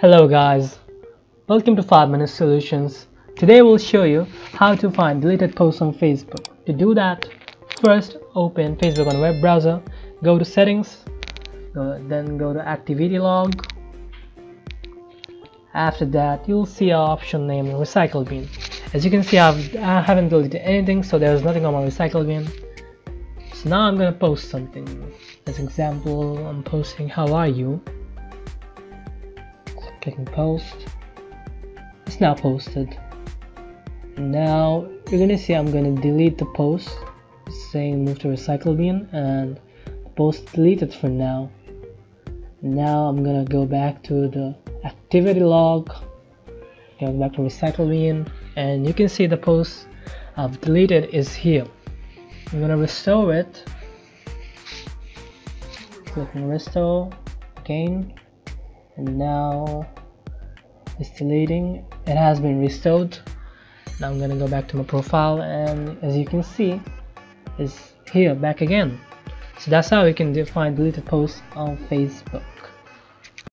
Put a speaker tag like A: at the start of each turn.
A: Hello guys, welcome to 5 Minute Solutions. Today we'll show you how to find deleted posts on Facebook. To do that, first open Facebook on web browser, go to settings, go, then go to activity log. After that, you'll see an option named recycle bin. As you can see, I've, I haven't deleted anything, so there's nothing on my recycle bin. So now I'm gonna post something. As example, I'm posting how are you clicking post. It's now posted. Now you're gonna see I'm gonna delete the post. Saying move to recycle bin and post deleted for now. Now I'm gonna go back to the activity log. Go back to recycle bin and you can see the post I've deleted is here. I'm gonna restore it. Click on restore again and now it's deleting it has been restored now I'm gonna go back to my profile and as you can see it's here back again. So that's how you can find deleted posts on Facebook